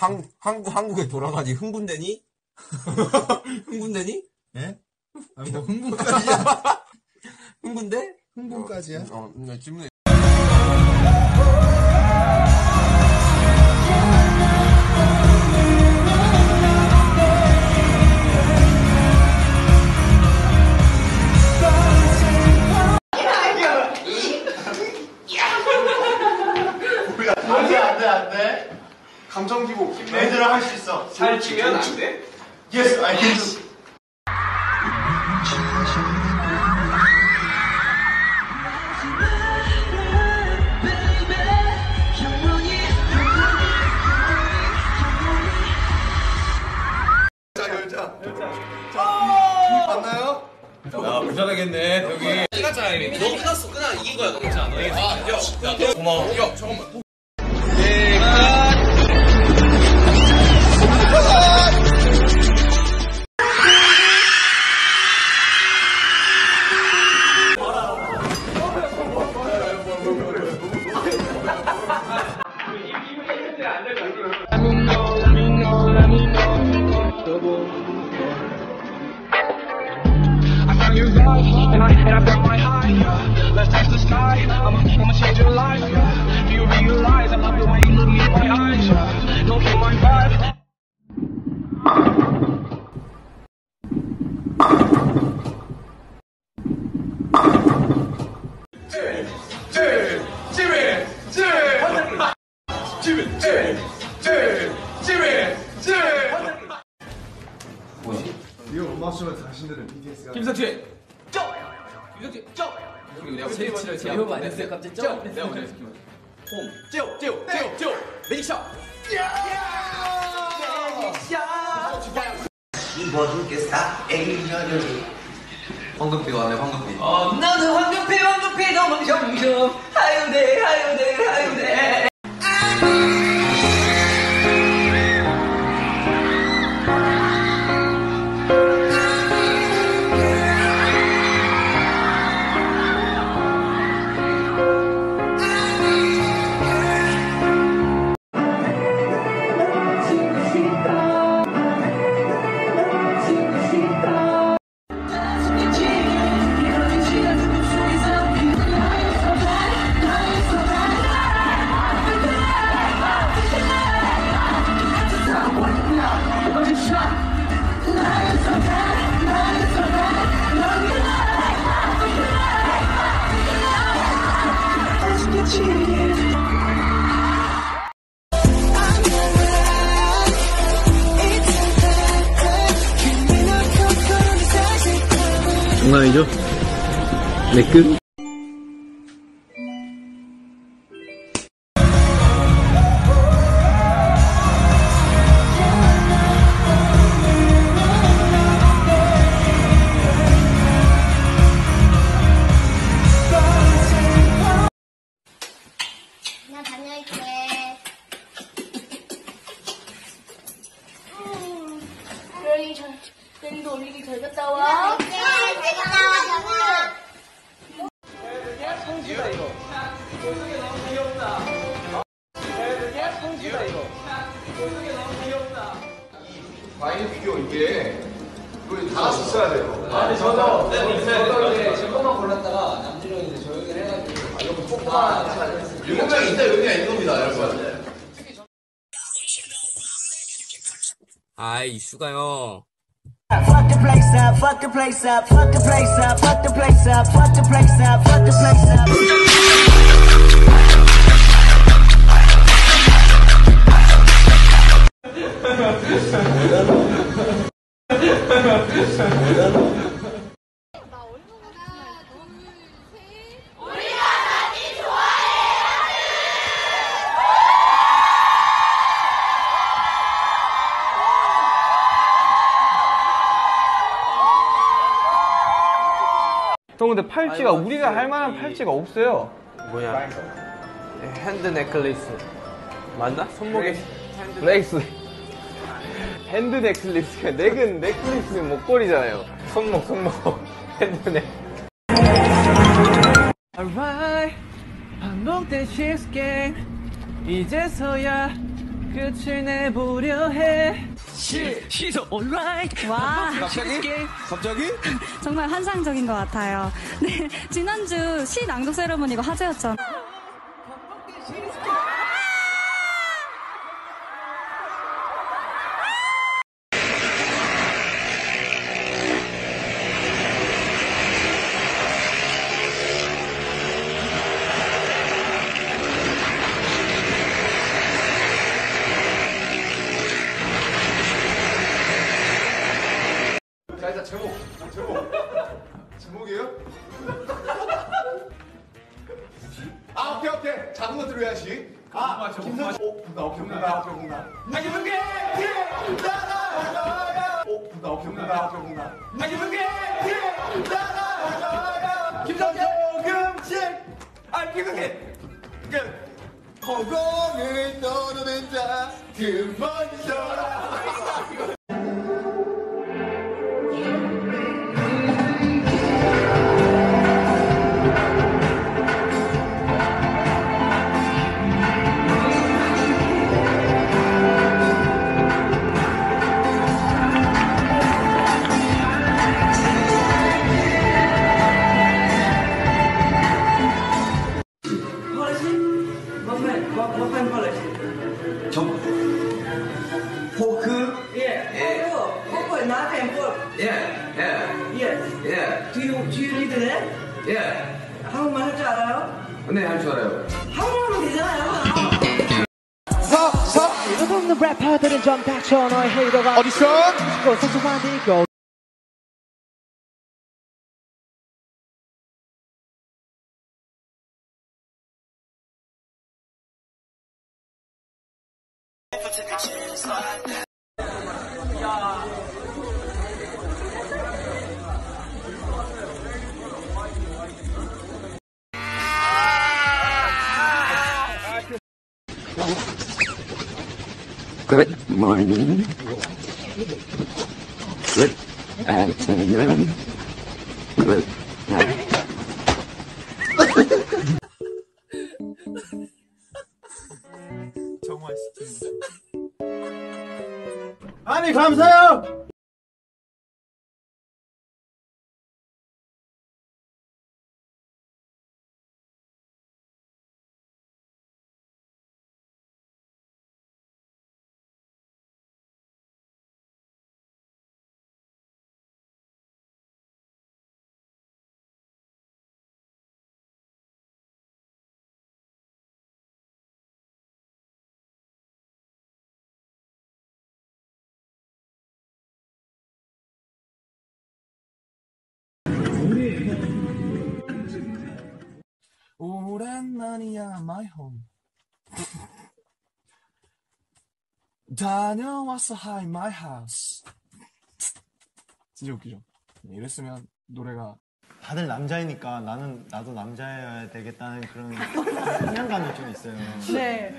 한, 한국, 한국에 돌아가지 흥분되니? 흥분되니? 예? 아, 뭐 흥분까지야. 흥분돼? 흥분까지야? 어, 나 질문에. 안돼 안돼 안돼 감정 기복 얘들아 할수 있어. 살찌면 안 돼? Yes I can do. 야, 불편하겠네, 여기. 끝났잖아 이미 너 끝났어. 끝나. 이긴 거야 너. 괜찮아 너 이겼어. 아, 야, 야, 고마워. 야, 잠깐만. And I, and I found my high. yeah. Let's touch the sky. I'ma, I'ma change your life. Yeah. Do you realize I love the way you look me in my eyes? Yeah. Don't kill my vibe. 안 했어요 갑자기 쩌 내가 먼저 했어 홈. 찌오 찌오 찌오 찌오. 매직샷 황금비가 왔네, 황금비. 어 너는 황급해 황급해 너무 점점. 하유대 하유대 하유대 장난이죠? 내 끝? 나 다녀올게. 음, 네, 과일 비교 이게 이거 다 같이 써야 돼요. 아니 저도 저도 이제 제 것만 골랐다가 남준형이 이제 저 얘기를 해가지고 아 이거 폭파 일곱 명이 있다 의미가 있는 겁니다 여러분. 아이, 슈가요. Fuck the place up, fuck the place up, fuck the place up, fuck the place up, fuck the place up, fuck the place up. Fuck the. 팔찌가 우리가 할 만한 팔찌가 없어요. 뭐냐. hand necklace. 맞나? 손목에. 레이스. hand necklace가 neck은 necklace 목걸이잖아요. 손목 손목 hand neck. Alright 반복된 시스템 이제서야 끝을 내보려 해. 와, 갑자기? 갑자기? 정말 환상적인 것 같아요. 네, 지난주 시 낭독 세레머니가 화제였잖아요. 자 제목. 제목. 제목이에요? 아 오케이 오케이. 작은 것들로 해야지. 아 김선 오 분다 오케이. 분다 오케이. 분다 아 김선계 나나나나 오 분다 오케이. 분다 오케이 분다 아 김선계 나나나나 김선계 금식 아 김선계 끝 허공을 떠도는 자 그먼저라 read that? yeah 한국말 할 줄 알아요? 네 할 줄 알아요 한국말로 되잖아요. 없는 래퍼들은 좀 닥쳐 너의 헤이터가 어디서? Good morning. Good afternoon. Good night. 정말 스킨. 아니 감사해요. 오랜만이야 my home 다녀왔어 hi my house 진짜 웃기죠 이랬으면 노래가 다들 남자이니까 나는 나도 남자여야 되겠다는 그런 사명감이 좀 있어요. 네.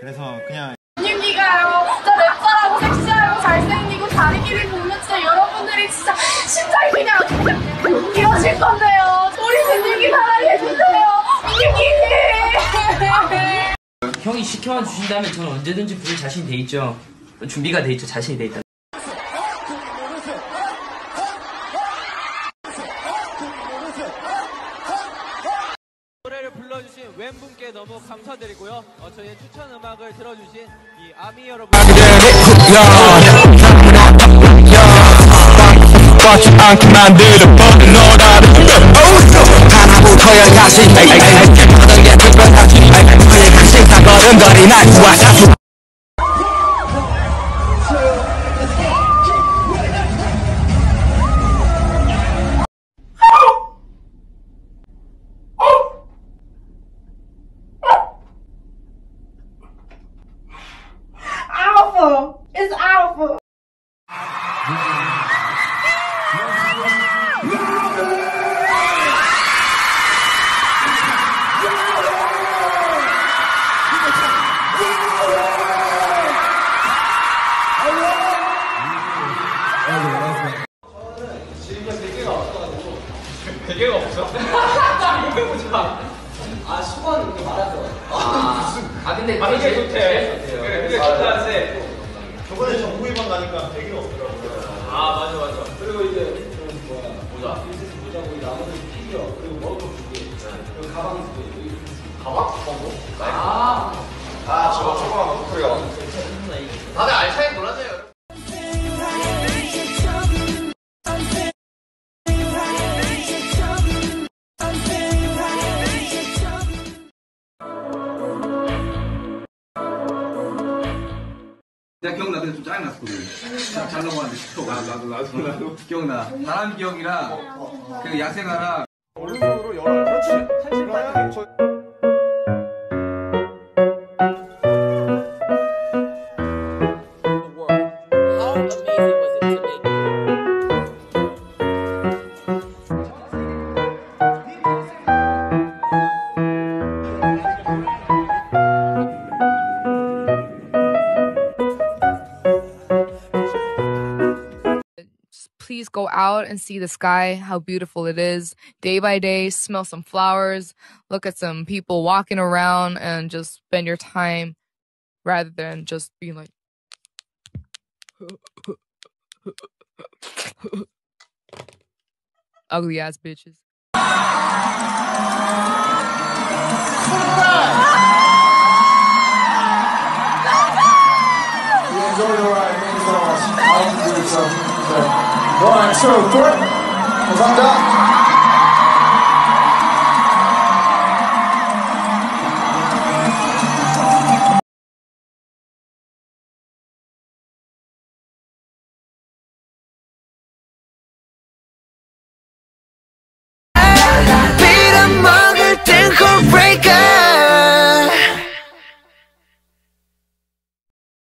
그래서 그냥 님이가요. 진짜 랩잘하고 섹시하고 잘생기고 다리 길이 보면 진짜 여러분들이 진짜 심장이 그냥 이러실 건데 형이 시켜만 주신다면 저는 언제든지 부를 자신 돼 있죠. 준비가 돼 있죠. 자신이 돼 있다. 노래를 불러주신 웬분께 너무 감사드리고요. 어, 저희 추천 음악을 들어주신 이 아미 여러분. 뻗지 않게 만들어 버린 너라를 하나부터야 다시 모든 게 특별하지 너의 뭐야 내가 기억나 근데 좀 짜증났거든 잘, 잘 넘어갔는데 10초 나도 나도 나도 기억나 바람기 형이랑 그 야생아랑 오른손으로 열어요. 그렇지. 그러 out and see the sky, how beautiful it is day by day, smell some flowers, look at some people walking around, and just spend your time rather than just being like. Ugly ass bitches. I'll do something. One, two, three. 감사합니다.